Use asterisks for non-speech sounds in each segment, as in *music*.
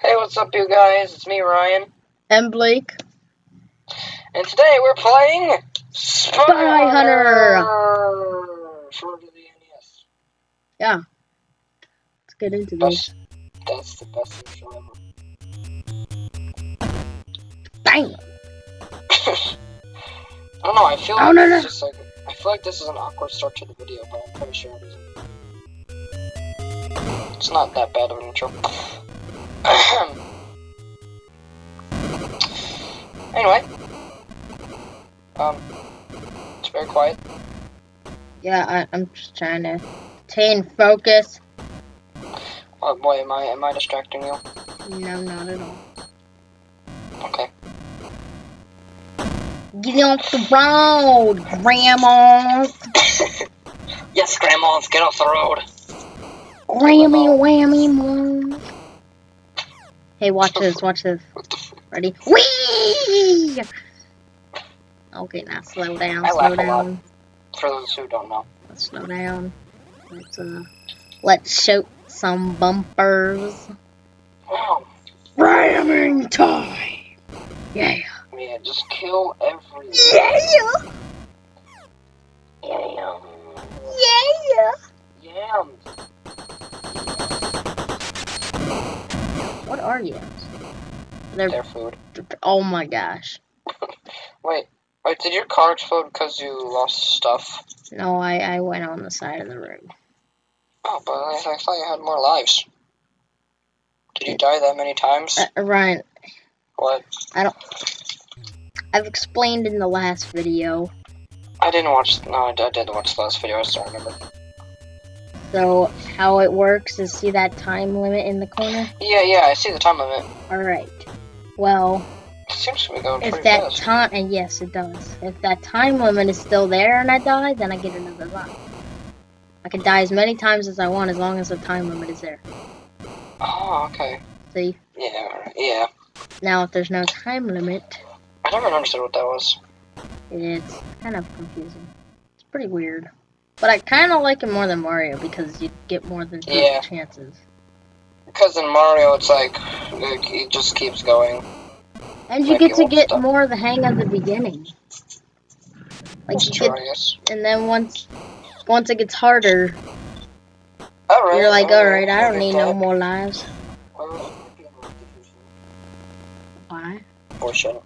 Hey, what's up, you guys? It's me, Ryan. And Blake. And today we're playing Spy, Spy Hunter. For the NES. Yeah. Let's get into this. That's the best intro ever. Bang! *laughs* I don't know, I feel Oh, like no, this no. is just like I feel like this is an awkward start to the video, but I'm pretty sure it isn't. It's not that bad of an intro. *coughs* anyway. Um it's very quiet. Yeah, I, I'm just trying to attain focus. Oh boy, am I am I distracting you? No, not at all. Okay. Get off the road, Grandma. *coughs* yes, Grandma, get off the road. Grammy whammy mom. Hey, watch this, watch this. What the f- Ready? Whee! Okay, now slow down, I slow laugh a lot. down. For those who don't know. Let's slow down. Let's uh, let's shoot some bumpers. Wow. Ramming time. Yeah. Yeah, just kill every Yeah. What are you? They're. Their food. Oh my gosh. *laughs* Wait, wait, did your car explode because you lost stuff? No, I I went on the side of the road. Oh, but I, I thought you had more lives. Did you die that many times? Uh, Ryan, What? I don't. I've explained in the last video. I didn't watch. No, I, I did watch the last video. I just don't remember. So how it works is see that time limit in the corner. Yeah, yeah, I see the time limit. All right. Well, It seems to be going if that time and yes, it does. If that time limit is still there and I die, then I get another life. I can die as many times as I want as long as the time limit is there. Oh, okay. See? Yeah, yeah. Now, if there's no time limit, I never understood what that was. it's kind of confusing. It's pretty weird. But I kind of like it more than Mario because you get more than two Yeah. chances. Because in Mario, it's like, it just keeps going. And you Like get to get stop. more of the hang of the beginning. Like That's you true, get, and then once once it gets harder, you're like, alright, alright, I don't need no more lives. Why? Boy, shut up.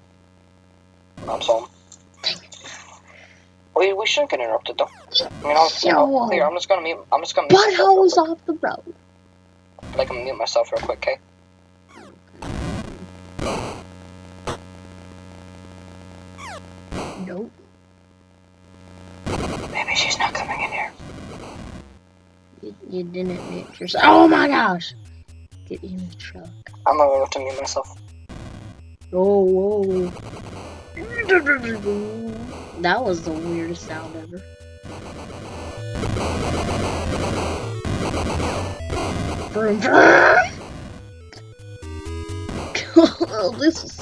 Mom's home. We, we shouldn't get interrupted though. I mean, I'll, I'll, here, I'm just gonna mute. I'm just gonna mute Buttholes off the road. Like I'm gonna mute myself real quick, okay? Nope. Maybe she's not coming in here. You, you didn't mute yourself. Oh my gosh! Get in the truck. I'm gonna have to mute myself. Oh, whoa. That was the weirdest sound ever. Vroom, vroom. oh, this is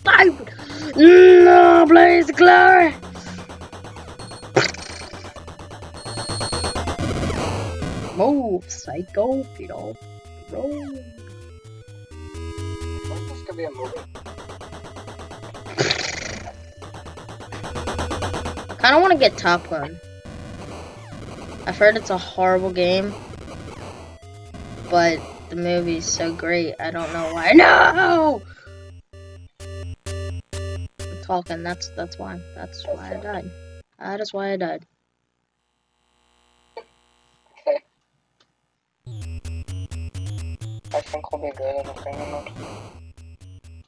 stupid. No, blaze of glory. Move, psycho, get off the road. What if this could be a movie? I of want to get Top Gun. I've heard it's a horrible game, but the movie's so great. I don't know why. *laughs* No. I'm talking. That's that's why. That's why I died. That is why I died. Okay. I think we'll be good in a thing mode.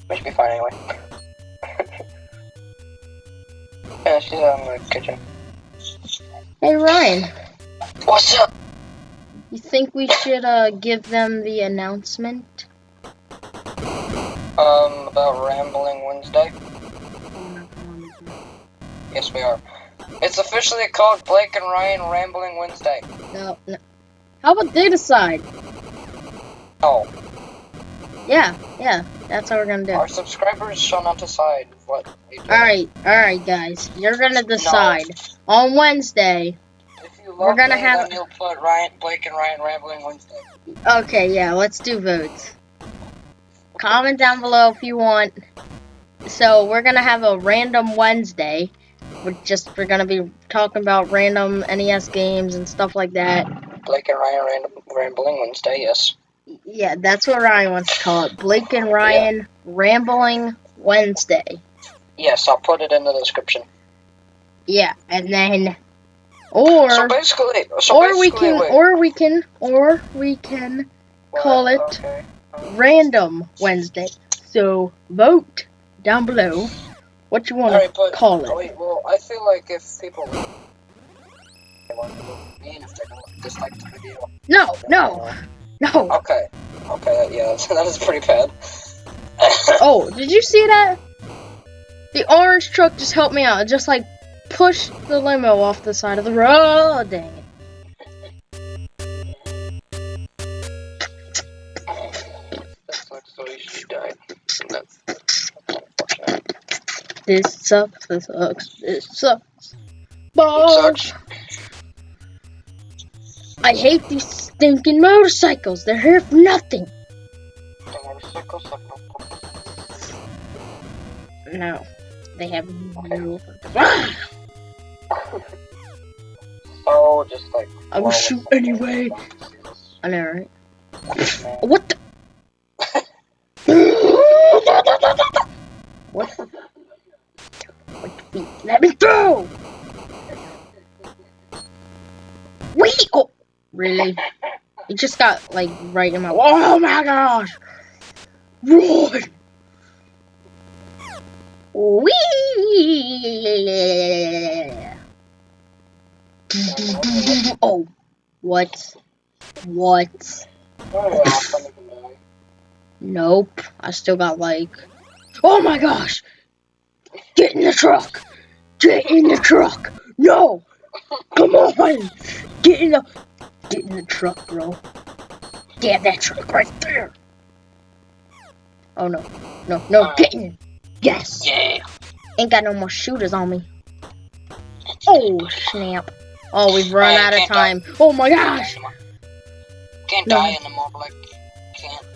We should be fine anyway. *laughs* yeah, she's um, out in the kitchen. Hey Ryan, What's up? you think we should uh give them the announcement? Um, about Rambling Wednesday? Yes, we are. It's officially called Blake and Ryan Rambling Wednesday. No, no. How about they decide? No, Yeah, yeah. That's how we're gonna do. our subscribers shall not decide what we do. Alright, alright, guys. You're gonna decide. On Wednesday. If you love We're gonna have- you'll put Ryan, Blake and Ryan Rambling Wednesday. Okay, yeah, let's do votes. comment down below if you want. So we're gonna have a random Wednesday. We're just we're gonna be talking about random NES games and stuff like that. Blake and Ryan random rambling Wednesday. Yes. Yeah, that's what Ryan wants to call it. Blake and Ryan Rambling Wednesday. Yes, I'll put it in the description. Yeah, and then or So basically, so or we can wait, or we can or we can call it- Okay. random Wednesday. So vote down below what you want to but call it. wait. Well, I feel like if people want to vote for me and if they dislike the video. No, no, no. Okay. Okay. Yeah, *laughs* that is pretty bad. Oh, did you see that? The orange truck just helped me out. It just like pushed the limo off the side of the road. Dang it. This sucks. This sucks. This sucks. Sucks. I hate these stinking motorcycles. They're here for nothing. No. They have no. Just like. I will shoot anyway. I know, right? What the? *laughs* what? Let me go! Wait! Oh, really? It just got like right in my. Oh my gosh! Run! Wee! Oh, what? What? Yeah, I'll send it to Molly. Nope. I still got like. Oh my gosh! Get in the truck! Get in the truck! No! Come on! Get in the. Get in the truck, bro. Get that truck right there! Oh no. No, no, get in! Yes! Yeah. Ain't got no more shooters on me. Oh, snap. Oh, we've run out of time. Oh my gosh! Can't No. die anymore, Blake. Can't.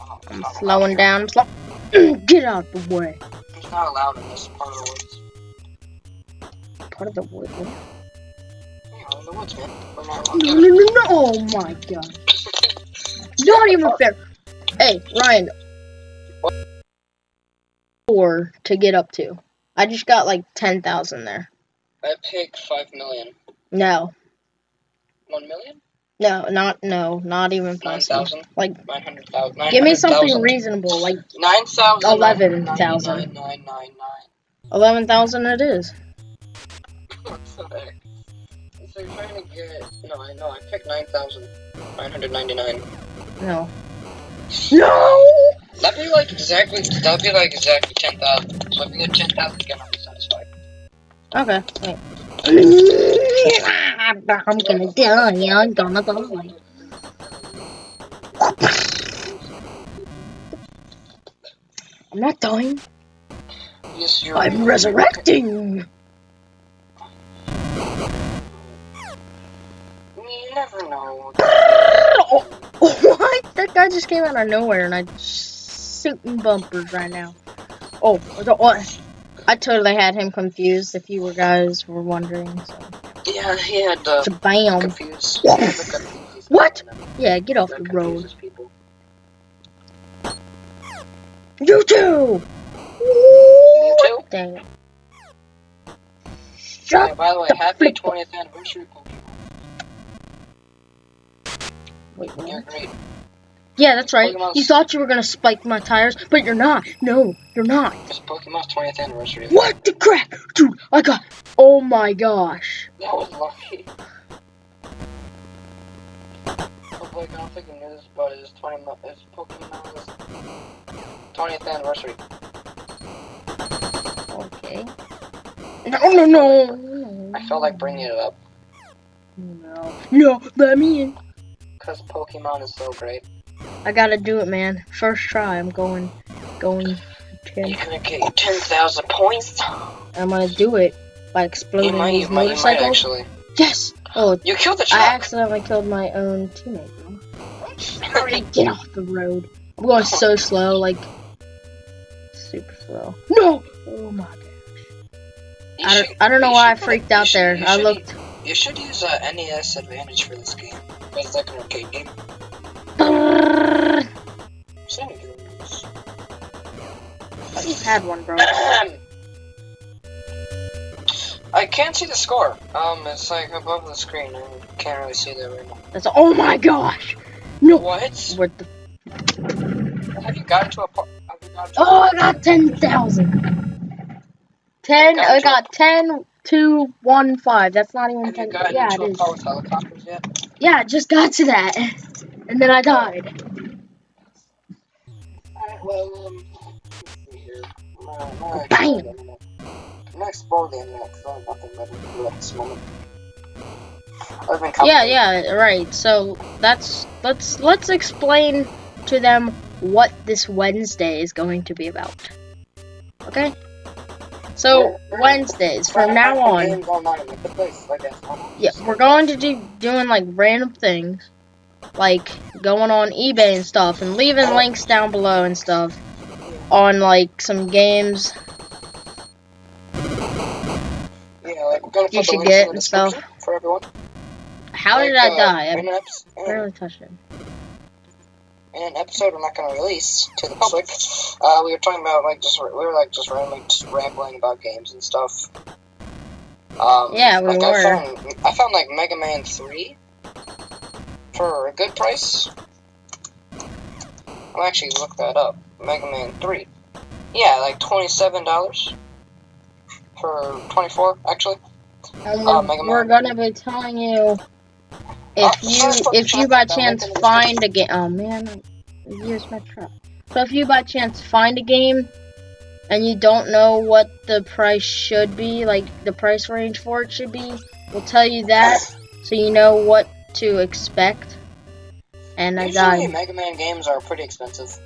Oh, I'm slowing down. Slow. *clears throat* Get out the way. It's not allowed in this part of the woods. Part of the wood. Yeah, the woods, man. No, no, no, no. Oh my god. Not even fair. Hey, Ryan. Four to get up to. I just got like 10,000 there. I picked five million. No. One million? No, not, no, not even Nine 5,000. Like, Nine hundred thousand? give me something reasonable. Like, Nine thousand. 11,000. Nine nine nine nine. 11,000 it is. What the heck? So you're trying to get? No, I know. I picked nine thousand nine hundred ninety nine. No. No! That'd be like exactly. That'd be like exactly ten thousand. So if you get ten thousand again, I'll be satisfied. Okay, wait. I'm gonna die. I'm gonna die. I'm not dying. Yes, you're. I'm resurrecting. You never know. Oh, what? That guy just came out of nowhere and I'm shooting bumpers right now. Oh, the- what? I totally had him confused if you were guys were wondering. So. Yeah, he had uh, Bam. confused. What? Yeah, get off That the road. confuses people. You too! You too? Dang it. Yeah, by the way, the happy flip- 20th anniversary, Pokemon. Wait, what? You're great. Yeah, that's right. Pokemon's- You thought you were gonna spike my tires, but you're not. No, you're not. It's Pokemon's 20th anniversary. What the crap? Dude, I got. Oh my gosh. That was lucky. Blake, I don't think you knew this, but it's 20 mo- it's Pokemon's 20th anniversary. Okay. No, no, no. no. I felt like bringing it up No. No, let me in. because Pokemon is so great. I gotta do it, man. First try. I'm going. Going. 10. You're 10. gonna get 10,000 points. I'm gonna do it by You exploding might, you these might, you might actually. Yes! Oh, You killed the I accidentally killed my own teammate. *laughs* Hurry, get off the road. I'm going so slow, like super slow. No! Oh my gosh. You I don't, should- I don't know why I freaked out should- there. I looked. You should use uh, NES Advantage for this game. It's like an arcade game. I just had one, bro. *clears throat* I can't see the score. Um, it's like above the screen. I can't really see that right now. That's oh my gosh! No! What? What the? Have you gotten to a part? Have you gotten to Oh, I got 10,000. 10, Got I got 10, 2, 1, 5. That's not even Have 10. Yeah, it is. part with helicopters yet? Yeah, I just got to that. And then I died. Alright, well, um, let's here. I'm gonna- I'm gonna Bam. explore the internet. I'm gonna the internet because I have nothing better at this moment. Yeah, yeah, right. So that's let's let's explain to them what this Wednesday is going to be about. Okay? So Wednesdays from now on, Games online, like the place, I guess. yeah, we're going to do doing like random things, like going on eBay and stuff, and leaving links down below and stuff on like some games Yeah, like You should get and stuff. for everyone. How did I uh, die? I barely touched it. in an episode we're not gonna release to the public, uh, we were talking about like just we were like just randomly just rambling about games and stuff. Um, Yeah, we like, I were. found I found like Mega Man three for a good price. I'll actually look that up. Mega Man three. Yeah, like twenty seven dollars for twenty four actually. And Uh, we're, Man. gonna be telling you if you if you by chance find a game. Oh man, used my truck. So if you by chance find a game and you don't know what the price should be, like the price range for it should be, we'll tell you that so you know what to expect. And I Usually died. Mega Man games are pretty expensive.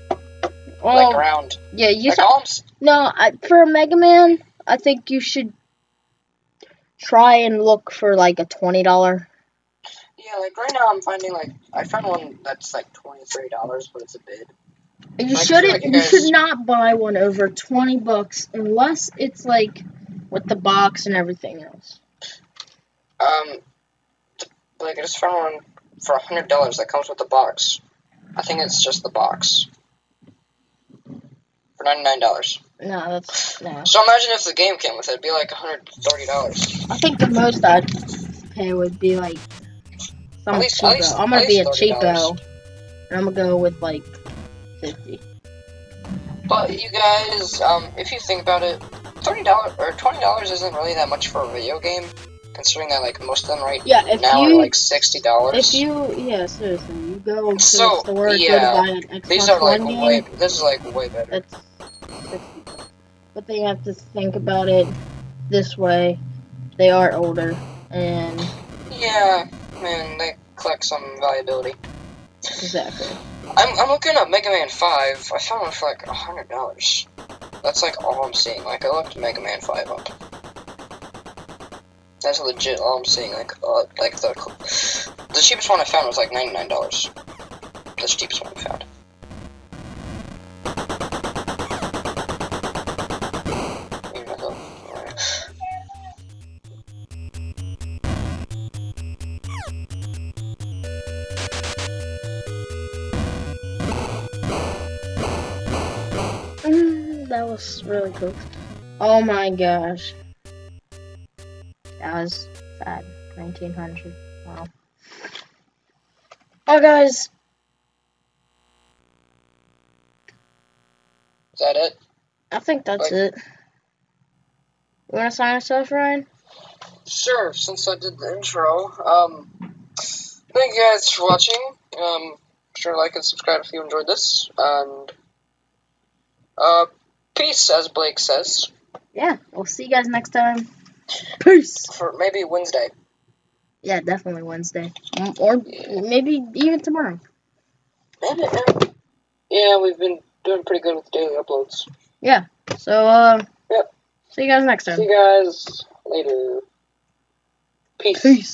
like around yeah, you like saw. all I'm s- No, I, for a Mega Man, I think you should try and look for like a twenty dollar. Yeah, like right now I'm finding like I found one that's like twenty three dollars, but it's a bid. You Like, shouldn't. like you guys- should not buy one over twenty bucks unless it's like with the box and everything else. Um, like I just found one for a hundred dollars that comes with the box. I think it's just the box for ninety nine dollars. No, that's no. So imagine if the game came with it, it'd be like hundred thirty dollars. I think the most I'd pay would be like some At least- cheapo. at least- I'm gonna be a cheapo, and I'm gonna go with like fifty. But you guys, um, if you think about it, thirty dollars or twenty dollars isn't really that much for a video game, considering that like most of them right Yeah, if now you are like sixty dollars. if you yeah seriously you go to So, the store go to buy an Xbox These are like One game. way. This is like way better. That's 60. But they have to think about it this way. They are older, and Yeah, man, they collect some valuability. exactly. I'm, I'm looking up Mega Man 5. I found one for like a hundred dollars. That's like all I'm seeing. Like I looked Mega Man 5 up. That's legit all I'm seeing. Like uh, like the the cheapest one I found was like ninety nine dollars. The cheapest one I found. Mm, that was really cool. Oh my gosh. That was sad. 1900. Wow. Oh, guys. Is that it? I think that's Like- it. You want to sign us off, Ryan? Sure, since I did the intro. Um, thank you guys for watching. Um, sure like and subscribe if you enjoyed this. And, uh, peace, as Blake says, Yeah. We'll see you guys next time. Peace. for maybe Wednesday. Yeah, definitely Wednesday. Mm, Or maybe even tomorrow. And, and, yeah, we've been doing pretty good with daily uploads. Yeah. So, uh, Yep. see you guys next time. See you guys later. Peace. Peace.